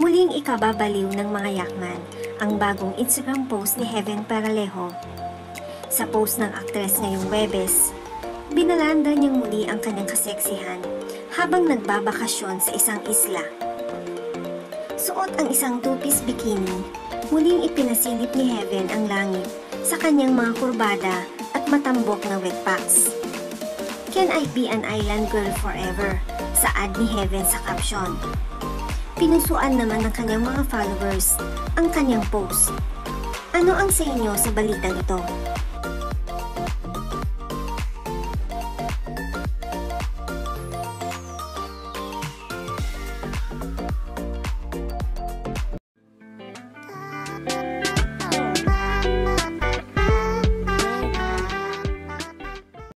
Muling ikababaliw ng mga yakman ang bagong Instagram post ni Heaven Paralejo. Sa post ng aktres ngayong Webes, binalanda niyang muli ang kanyang kaseksihan habang nagbabakasyon sa isang isla. Suot ang isang two-piece bikini, muling ipinasilip ni Heaven ang langit sa kanyang mga kurbada matambok na wetpacks. Can I be an island girl forever? Saad ni Heaven sa caption. Pinusuan naman ng kanyang mga followers ang kanyang post. Ano ang sa inyo sa balitang ito?